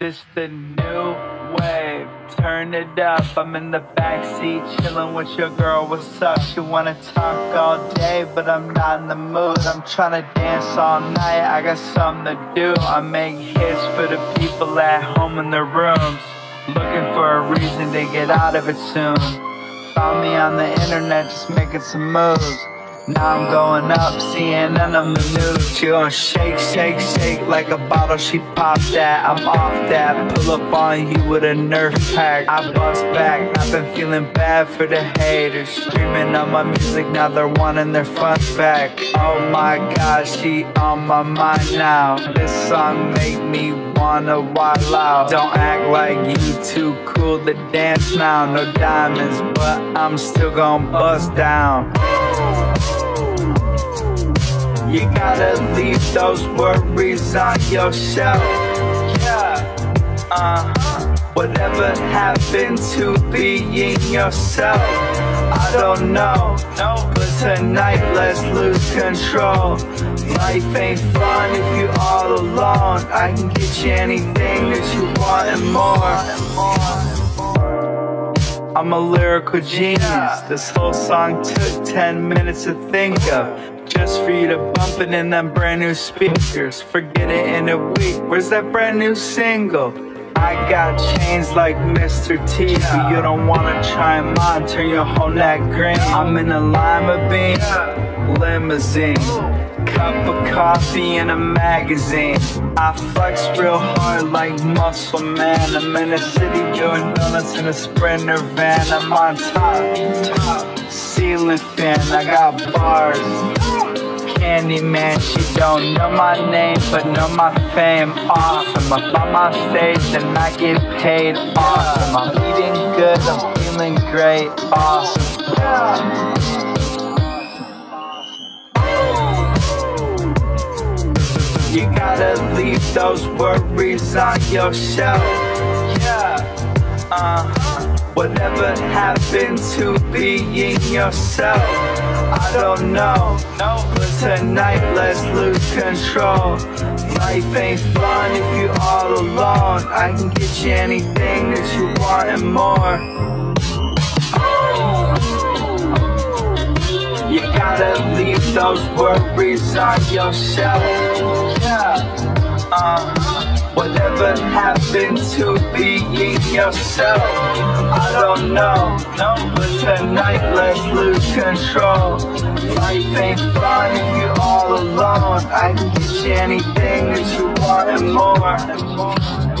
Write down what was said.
This the new wave, turn it up. I'm in the backseat chilling with your girl. What's up? She wanna talk all day, but I'm not in the mood. I'm trying to dance all night. I got something to do. I make hits for the people at home in their rooms, looking for a reason to get out of it soon. Found me on the internet, just making some moves. Now I'm going up, CNN on the news. She gon' shake, shake, shake like a bottle. She popped that. I'm off that. Pull up on you with a Nerf pack. I bust back. I've been feeling bad for the haters. Screaming on my music, now they're wanting their fun back. Oh my god, she on my mind now. This song make me wanna wild out. Don't act like you too cool to dance now. No diamonds, but I'm still gon' bust down. You gotta leave those worries on your shelf. Yeah. Uh huh. Whatever happened to being yourself? I don't know. No. But tonight, let's lose control. Life ain't fun if you all alone. I can get you anything that you want and more. I'm a lyrical genius. This whole song took 10 minutes to think of. Just for you to bump it in them brand new speakers. Forget it in a week. Where's that brand new single? I got chains like Mr. T. But you don't wanna try mine, turn your whole neck green. I'm in a lima bean limousine. Cup of coffee and a magazine. I flex real hard like muscle man. I'm in the city doing donuts in a sprinter van. I'm on top, ceiling fan. I got bars. Candyman, she don't know my name, but know my fame. Awesome, I'm on my stage and I get paid. Awesome, I'm eating good, I'm feeling great. Awesome. You gotta leave those worries on your shelf. Yeah. Uh. Whatever happened to being yourself? I don't know. But tonight, let's lose control. Life ain't fun if you're all alone. I can get you anything that you want and more. Those worries on your shelf. Yeah. Uh-huh. Whatever happened to being yourself? I don't know. But tonight, let's lose control. Life ain't fun if you're all alone. I can get you anything that you want and more.